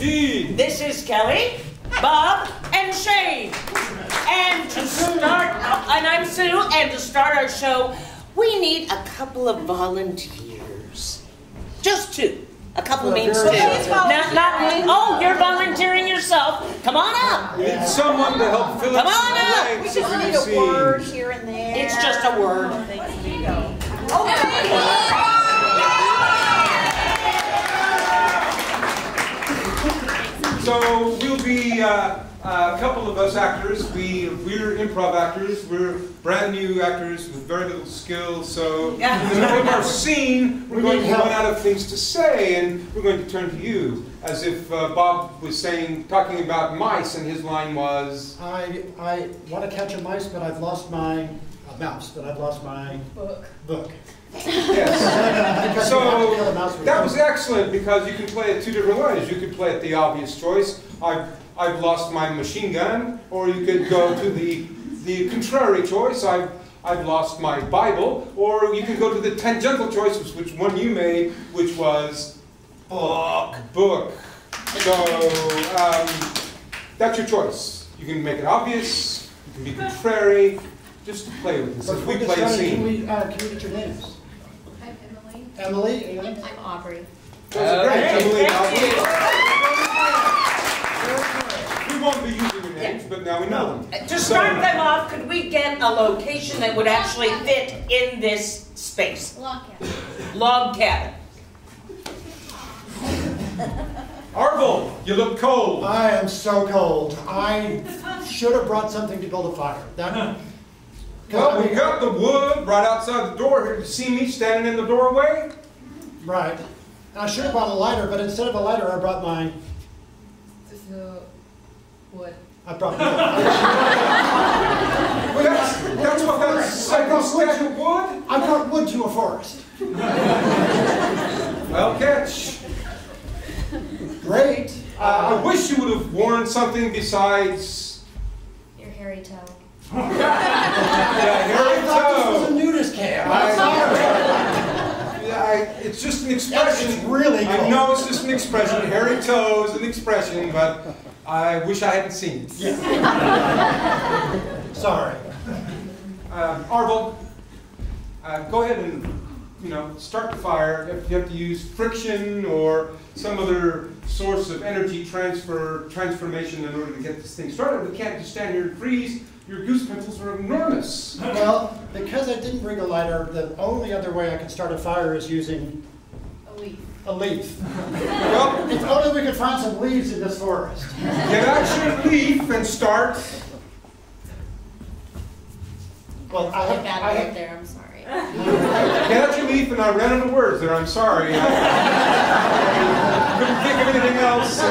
indeed. This is Kelly, Bob, and Shane. And to start, and I'm Sue, and to start our show, we need a couple of volunteers. Just two. A couple means two. Not, not, oh, you're volunteering yourself. Come on up. Need someone to help fill in Come on up. We just need a word here and there. It's just a word. So we'll be uh, a couple of us actors. We we're improv actors. We're brand new actors with very little skill. So in the middle of our scene, we're We going need to run out of things to say, and we're going to turn to you, as if uh, Bob was saying, talking about mice, and his line was. I, I want to catch a mice, but I've lost my, a mouse, but I've lost my book. book. Yes. Because you have to kill a mouse So that was excellent because you can play it two different ways. You could play it the obvious choice. I've, I've lost my machine gun, or you could go to the the contrary choice. I've I've lost my Bible, or you can go to the tangential choice, which- one you made, which was book book. So um, that's your choice. You can make it obvious. You can be contrary. Just to play with this. Before we play a started, can scene. we, uh, can we get your names? I'm Emily. Emily, and I'm Aubrey. Those are great. Okay, Emily and thank Albert. We won't be using your names, but now we know them. To start them off, could we get a location that would actually fit in this space? Log cabin. Log cabin. Arvel, you look cold. I am so cold. I should have brought something to build a fire. That, Well, we got the wood right outside the door here. You see me standing in the doorway? right. And I should have brought a lighter, but instead of a lighter, I brought my, So, what? I brought. Wood. Well, that's, that's what that second stack of wood. I brought wood to a forest. Well, catch. Great. Uh, I wish you would have worn something besides Your hairy toe. the I hairy thought this was a nudist camp. I- I'm sorry. Yeah, I, it's just an expression. it's really I know it's just an expression. Hairy toe is an expression, but I wish I hadn't seen it. Yeah. Sorry. Um, Arvel, uh, go ahead and, you know, start the fire. If you have to use friction or some other source of energy transfer, transformation in order to get this thing started, we can't just stand here and freeze. Your goose pimples are enormous. Well, because I didn't bring a lighter, the only other way I can start a fire is using A leaf. a leaf. Well, If only we could find some leaves in this forest. get out your leaf and start. Well, I I have, bad I word have, there, I'm sorry. Get out your leaf, and I ran out of words there. I'm sorry. I couldn't think of anything else, so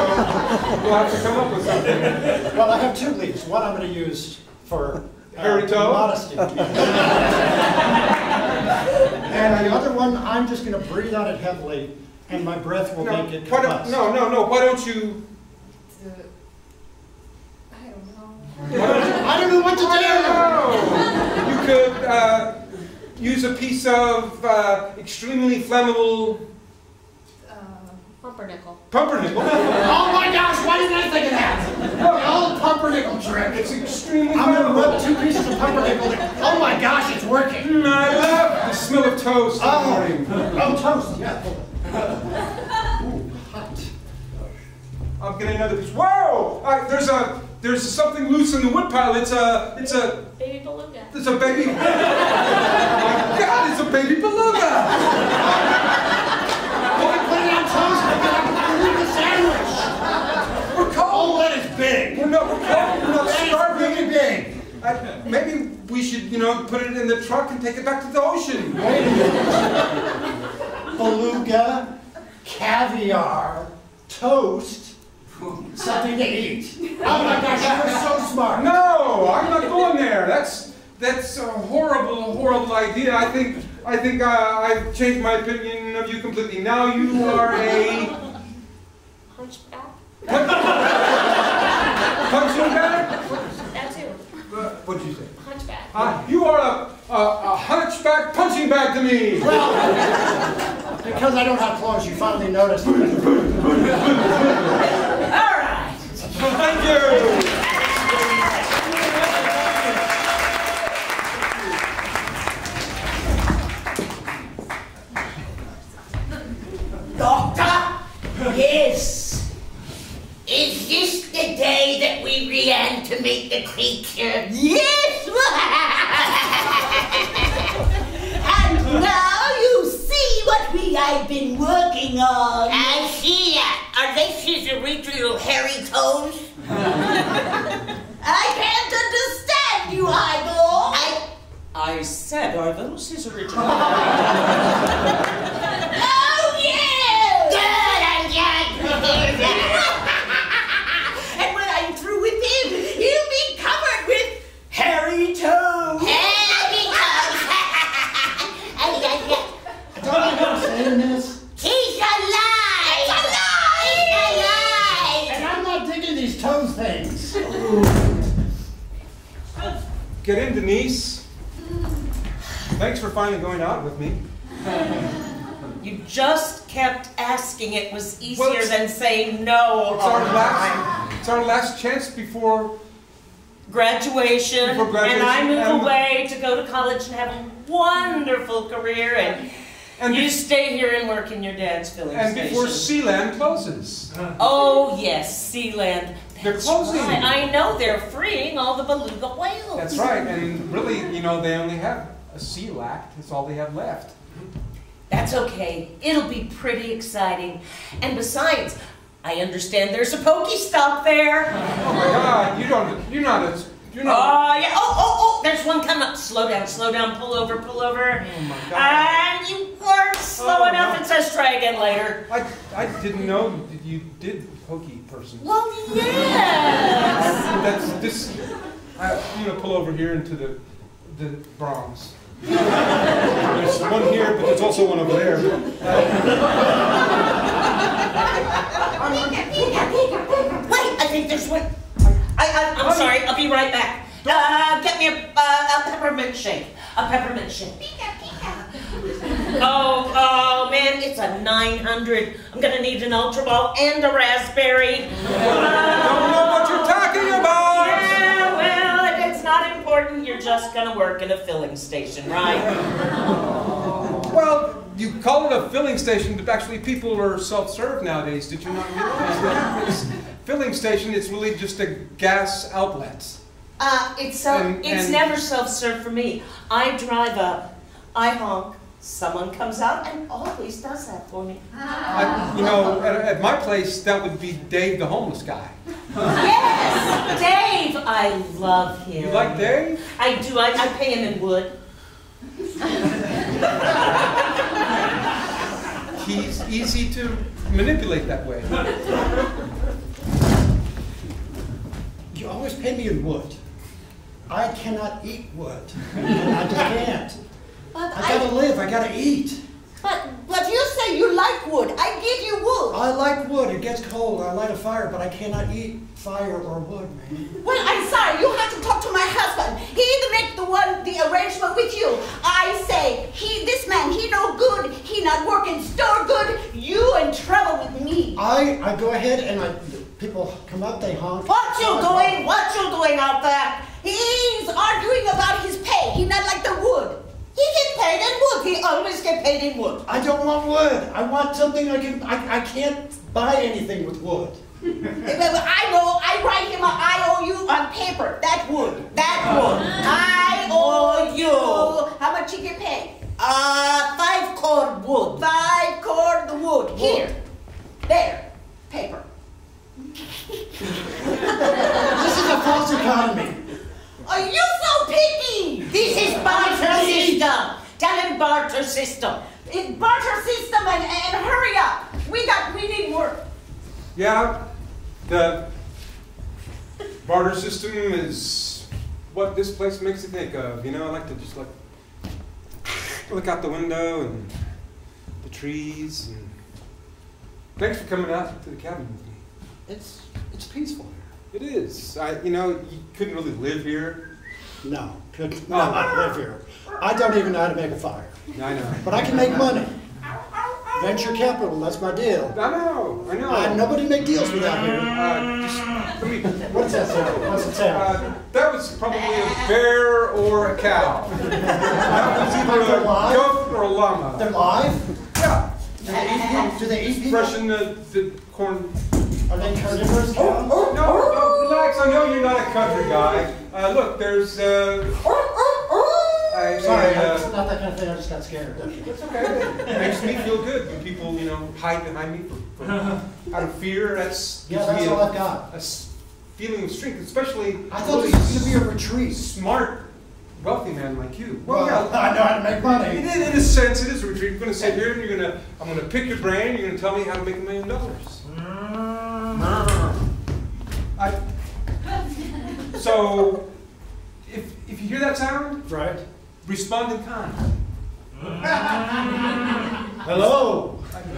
we'll have to come up with something. well, I have two leaves. One I'm going to use for uh, Hairy toe? modesty. and the other one, I'm just going to breathe on it heavily, and my breath will No, make it why don't, combust. no, no, no. Why don't you? To, I don't know. I don't know what to do. Oh, you could uh, use a piece of uh, extremely flammable Uh, pumpernickel. pumpernickel. Oh my gosh, why didn't I think of that? The old pumpernickel trick. It's extremely I'm going to flammable. rub two pieces of pumpernickel. Oh my gosh, it's working. Mm, I love the smell of toast in Oh, oh toast, yeah. Ooh, hot. I'm getting another piece. Whoa! Uh, there's a there's something loose in the woodpile. It's a it's a Baby beluga. it's a baby. oh my God! It's a baby beluga. You can put it on toast and then I can eat the sandwich. We're cold. Oh, that is big. We're not we're cold. We're not That is starving. really big. Uh, maybe we should, you know, put it in the truck and take it back to the ocean. Wait a minute. Beluga, caviar, toast, something to eat. Oh my gosh, you're so smart. No, I'm not going there. That's that's a horrible, horrible idea. I think I think uh, I've changed my opinion of you completely. Now you are a Hunchback. punching bag. That. What'd you say? Hunchback. Uh, you are a, a, a hunchback punching bag to me. Well, because I don't have clothes, you finally noticed. Thank you. Doctor? Yes. Is this the day that we reanimate the creature? Yes! And now you see what we have been working on. I see that. Are they his original hairy toes? I can't understand you, eyeball. I. I said, are those his original? Oh, yeah! Good, I'm glad to hear that. And when I'm through with him, he'll be covered with hairy toes. Happy toes. Ay, ay, ay. Don't I understand this? He's alive! He's alive! And I'm not digging these toes things. Get in, Denise. Thanks for finally going out with me. You just kept asking. It was easier Well, than saying no. It's our last. It's our last chance before. graduation, Before graduation, and I move and- away to go to college and have a wonderful career, and, And, you stay here and work in your dad's filling and station. before Sealand closes. oh yes, Sealand. They're closing. right. I know they're freeing all the beluga whales. That's right. And really, you know, they only have a Seal Act. That's all they have left. That's okay. It'll be pretty exciting. And besides, I understand there's a PokéStop there. Oh my God! You don't. You're not a. You're not. Oh not. yeah. Oh oh oh! There's one coming up. Slow down. Slow down. Pull over. Pull over. Oh my God! And you weren't slow Oh, enough. no. It says try again later. I I didn't know you did pokey person. Well, yes. That's this. I, I'm gonna pull over here into the the Braum's. There's one here, but there's also one over there. Wait, I think there's one. I, I, I'm sorry. I'll be right back. Uh, get me a, uh, a peppermint shake. A peppermint shake. Oh, oh man, it's a 900. I'm gonna need an ultra ball and a raspberry. Don't it's important. You're just gonna work in a filling station, right? Well, you call it a filling station, but actually people are self-serve nowadays. Did you not realize that? It's filling station, it's really just a gas outlet. Uh, it's uh, And- it's and- never self-serve for me. I drive up, I honk, someone comes out and always does that for me. I, you know, at, at my place, that would be Dave the homeless guy. Yes, Dave. I love him. You like Dave? I do. I, I pay him in wood. He's easy to manipulate that way. You always pay me in wood. I cannot eat wood. I just can't. But I gotta live, I gotta eat. but, but you say you like wood. I give you wood. I like wood, it gets cold, I light a fire, but I cannot eat fire or wood, man. Well, I'm sorry. You have to talk to my husband. He make the one the arrangement with you. I say he this man he no good. He not working store good. You in trouble with me. I, I go ahead and I, people come up, they honk. What you doing? What you doing out there? He's arguing about his pay. He not like the wood. He get paid in wood. He always get paid in wood. I don't want wood. I want something I can, I, I can't buy anything with wood. I know. I write him an IOU on paper. That wood. That wood. I owe you. How much you get paid? Uh, five cord wood. Five cord the wood. Here. There. Paper. This is a false economy. Are you so picky? This is barter system. Tell barter system. It's barter system and, and hurry up. We got we need work. Yeah, the barter system is what this place makes me think of. You know, I like to just like look out the window and the trees. And thanks for coming out to the cabin with me. It's it's peaceful here. It is. I, you know, you couldn't really live here. No, could not live here. I don't even know how to make a fire, I know. but I can make money. Venture capital, that's my deal. I know, I know. Uh, nobody make deals without here. Uh, just, me, What's that sound? What's it sound? uh, that was probably a bear or a cow. That was either a goat or a llama. They're live? Yeah, Do they eat? Do they eat people? fresh in the, the corn. Are they carnivorous cows? No, no, relax, I know you're not a country guy. Uh, look, there's, uh, I, Sorry, uh, it's not that kind of thing, I just got scared. It's okay. It makes me feel good when people, you know, hide behind me for, for, out of fear. That's Yeah, gives that's me all a, I've got. a feeling of strength, especially I thought really this was gonna be a retreat. smart, wealthy man like you. Well, Well, yeah. I know how to make money. in a sense, it is a retreat. You're going to sit here and you're going to, I'm going to pick your brain. You're going to tell me how to make a million dollars. I, so, if, if you hear that sound, Right? respond in kind. Hello?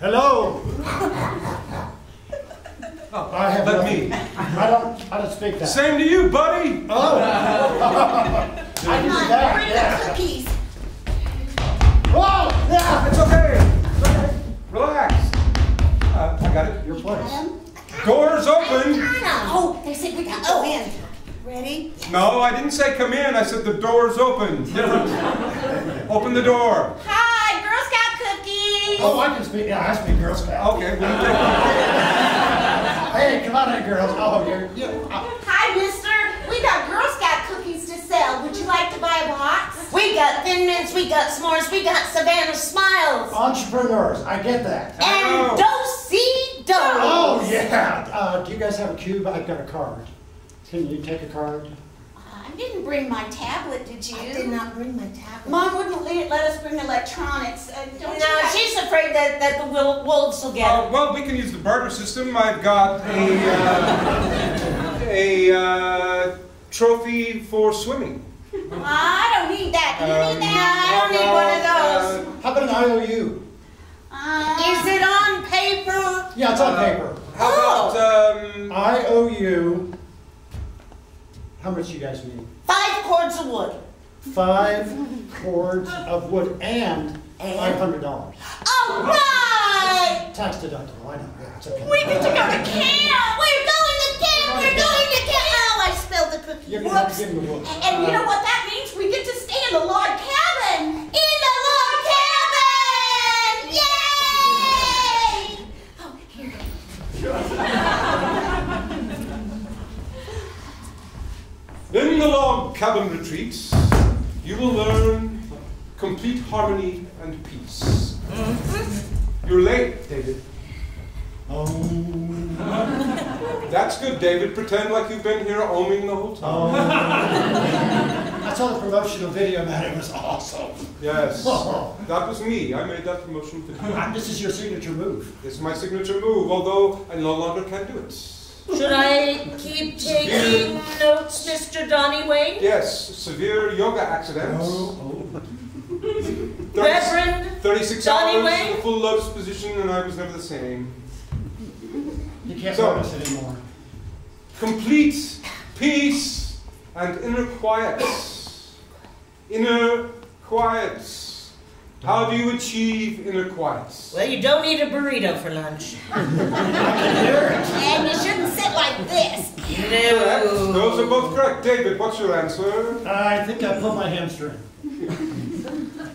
Hello? Oh, I have let me. I don't, I don't speak that. Same to you, buddy. Oh! I can Come do on, that, bring yeah. the cookies. Whoa! Yeah! It's okay. It's okay. Relax. Uh, I got it. Your place. Adam? Doors open. Oh, they said we got to go in. Ready? No, I didn't say come in. I said the door's open. Different. open the door. Hi, Girl Scout cookies. Oh, I can speak, yeah, I speak Girl Scout. Okay. Well, you take Hey, come on in, girls. Oh, you're, you, uh, Hi, mister. We got Girl Scout cookies to sell. Would you like to buy a box? We got Thin Mints, we got s'mores, we got Savannah Smiles. entrepreneurs, I get that. Oh. And do-si-do. Oh, yeah. Uh, do you guys have a cube? I've got a card. Can you take a card? I didn't bring my tablet, did you? I did not bring my tablet. Mom wouldn't let, let us bring electronics. Uh, don't you No, have- she's afraid that, that the wil- wolves will get Uh, her. well, we can use the barter system. I've got a uh, a uh, trophy for swimming. I don't need that. Do you Um, need that? I don't need one of those. Uh, How about an IOU? Uh, Is it on paper? Yeah, it's on Uh, paper. how about um, I owe you, How much you guys need? Five cords of wood. Five cords of wood and And? five hundred dollars. All right! Tax deductible, I know, yeah, it's okay. we get to go to camp. We're going to camp! We're going to camp! Oh, I spilled the cookie. You're gonna have to Whoops. give him a whoop. And you know what that means? We get to stay in the log cabin. In the log cabin! Yay! Oh, here. In the log cabin retreats, you will learn complete harmony and peace. Mm-hmm. You're late, David. Oh, That's good, David. Pretend like you've been here oming the whole time. oh. I saw the promotional video, man, it was awesome. Yes, Oh. that was me. I made that promotion video. This is your signature move. It's my signature move, although I no longer can do it. Should I keep taking notes, Mr. Donny Wayne? Yes, severe yoga accidents. Oh, 30 Reverend 36 Johnny hours Wayne? in the full lotus position, and I was never the same. You can't So- notice anymore. Complete peace and inner quiet. Inner quiet. How do you achieve inner quiet? Well, you don't eat a burrito for lunch. And you shouldn't sit like this. Correct. No. Those are both correct. David, what's your answer? I think I pulled my hamstring.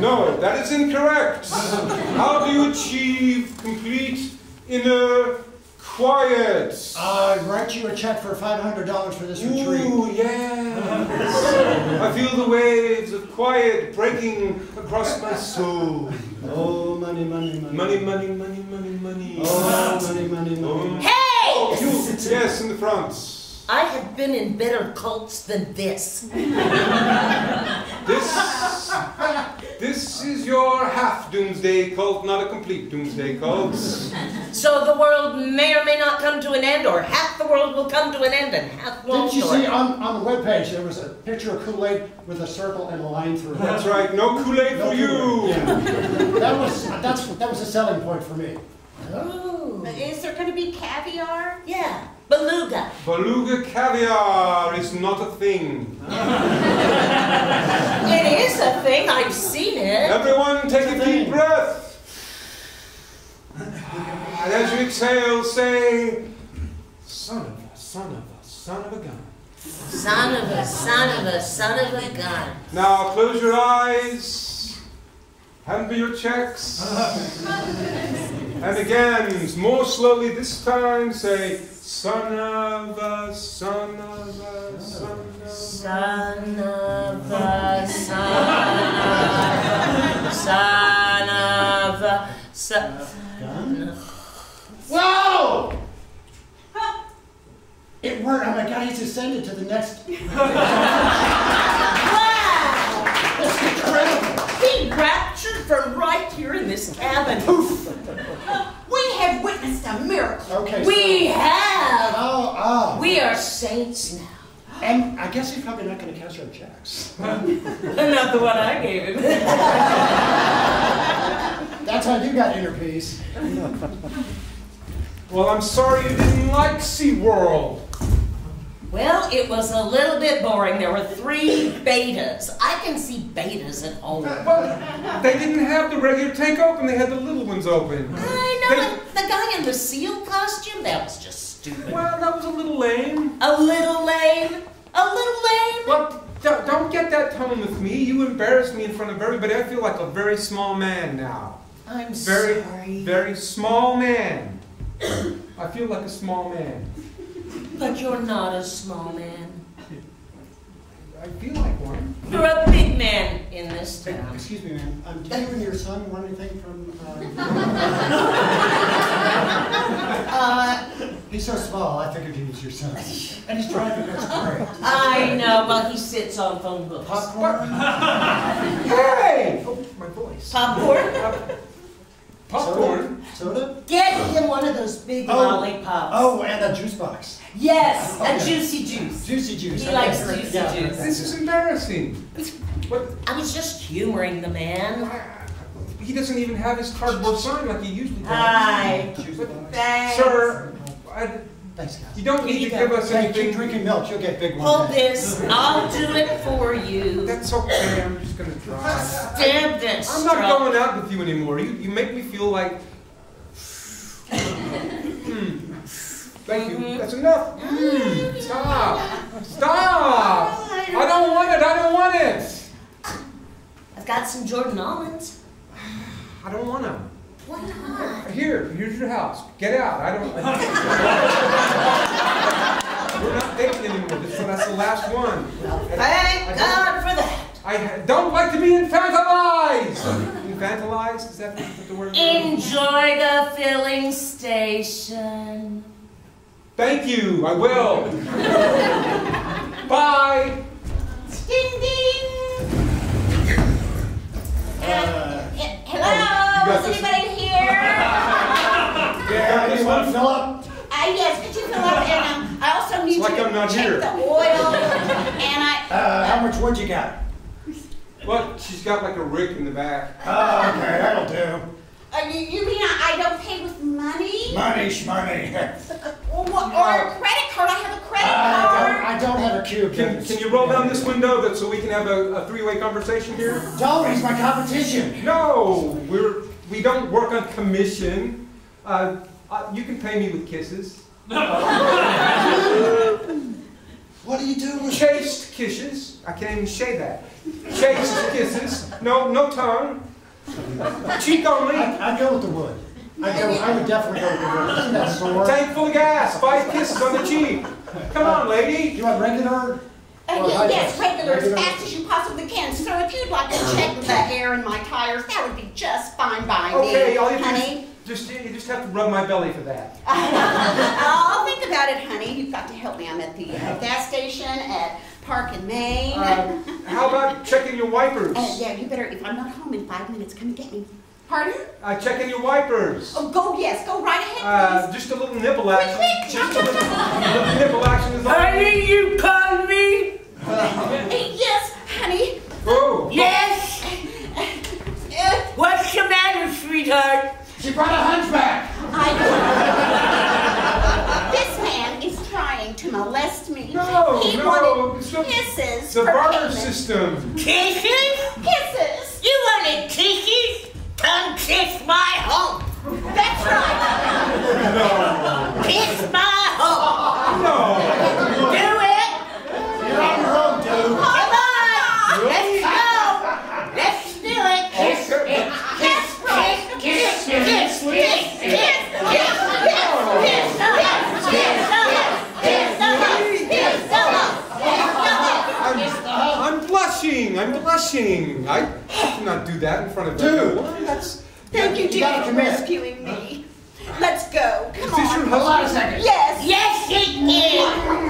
No, that is incorrect. How do you achieve complete inner quiet? I write you a check for five hundred dollars for this retreat. Ooh, yes. I feel the waves of quiet breaking across my soul. Oh, money, money, money. Money, money, money, money, money. Oh, money, money, money. Oh. Hey! You, yes, in the front. I have been in better cults than this. This, this is your half doomsday cult, not a complete doomsday cult. So the world may or may not come to an end, or half the world will come to an end and half won't. Didn't you see on, on the webpage there was a picture of Kool-Aid with a circle and a line through it? That's right, no Kool-Aid No for you. Kool-Aid, yeah. That was that's that was a selling point for me. Oh. Is there going to be caviar? Yeah. Beluga. Beluga caviar is not a thing. It is a thing. I've seen it. Everyone take a It's a deep breath. And as you exhale, say, son of a, son of a, son of a gun. Son of a son of a son of a gun. Now close your eyes. Hand me your checks. and again, more slowly this time, say, son of a, son of a, son of a. Son of a son of a son of a son. Gun? Whoa! It worked. Oh my god, he's ascended to the next. Wow! That's incredible. He raptured from right here in this cabin. We have witnessed a miracle. Okay. We so, have. oh, oh. We are saints now. And I guess he's probably not going to cash our checks. Not the one I gave him. That's how you got inner peace. Well, I'm sorry you didn't like SeaWorld. Well, it was a little bit boring. There were three betas. I can see betas at home. Well, they didn't have the regular tank open, they had the little ones open. I know the, the guy in the seal costume. That was just stupid. Well, that was a little lame. A little lame. A little lame. Well, don't, don't get that tone with me. You embarrass me in front of everybody. I feel like a very small man now. I'm Very, sorry. very small man. I feel like a small man. But you're not a small man. I feel like one. You're a big man in this Hey, town. excuse me, ma'am. Um, do you and your son want anything from? Uh... Uh, he's so small. I figured he was your son. And he's driving. That's great. I know, but he sits on phone books. Popcorn. Hey! Oh, my voice. Popcorn? Popcorn. Soda. Get him one of those big Oh. lollipops. Oh, and a juice box. Yes, a Okay. juicy juice. Juicy juice. He Okay, likes juicy Yeah, juice. This is embarrassing. What? I was just humoring the man. He doesn't even have his cardboard sign like he usually does. Hi. Juice But, box. Thanks. Sir, I, Thanks, guys. you don't need you to go. give us Hey, keep anything. drinking milk. You'll get big one. Hold day. this. I'll do it for you. That's okay. I'm just gonna drive. Stab this. I'm not straw. going out with you anymore. You, you make me feel like. Hmm. Thank you. That's enough. Hmm. Stop. Stop. I don't want it. I don't want it. I've got some Jordan almonds. I don't want them. Why not? Here, here's your house. Get out. I don't. We're not dating anymore. This, that's the last one. I Thank don't- God for that. I don't like to be infantilized. Infantilized? Is that what the word? Enjoy the filling station. Thank you. I will. Bye. ding ding. Uh, He- Hello, got is this? anybody here? Yeah, this anyone one. fill up? Uh, yes, could you fill up? And um, I also need It's you like to I'm not check here. the oil. And I, Uh, how much wood you got? Well, she's got like a rick in the back. Oh, okay, that'll do. uh, you, you mean I, I don't pay with money? Money, shmoney. Or, what- or a credit card? I have a credit I card. don't, I don't have a cube. Can, can you roll down this window that, so we can have a, a three-way conversation here? Don't, he's my competition. No, we're, we don't work on commission. Uh, uh, you can pay me with kisses. What do you do with Chaste kisses. I can't even say that. Chaste kisses. No, no tongue. Cheek only. I, I'd go with the wood. I'd go, I would definitely go with the wood. Isn't that sore? Tank full of gas. Five kisses on the cheek. Come on, lady. You want regular? Uh, Or ye- yes, test? regular, as fast as you possibly can. So if you'd like to check the air in my tires, that would be just fine by Okay, me, all you do honey. Is just, you just have to rub my belly for that. I'll think about it, honey. You've got to help me. I'm at the uh, gas station at Park and Main. Uh, how about checking your wipers? Uh, yeah, you better, if I'm not home in five minutes, come and get me. Pardon? Uh, checking your wipers. Oh, go, yes, go right ahead, Uh, just a little nipple action. Quick, quick, Just a little, jump, little nipple action is all. Honey, you called me? Hey, yes, honey. Oh. Yes. Uh, What's the matter, sweetheart? She brought a hunchback. I This man is trying to molest me. No, he no, wanted the- kisses The for barter payment. system. Kisses? Kisses. You wanted kisses? Come kiss my hump. That's right. Kiss my hump. touching. I cannot not do that in front of you. that's. Thank you, Jimmy, for rescuing me. Let's go. Come is this on. your? Hold on a second. Yes. Yes, it is.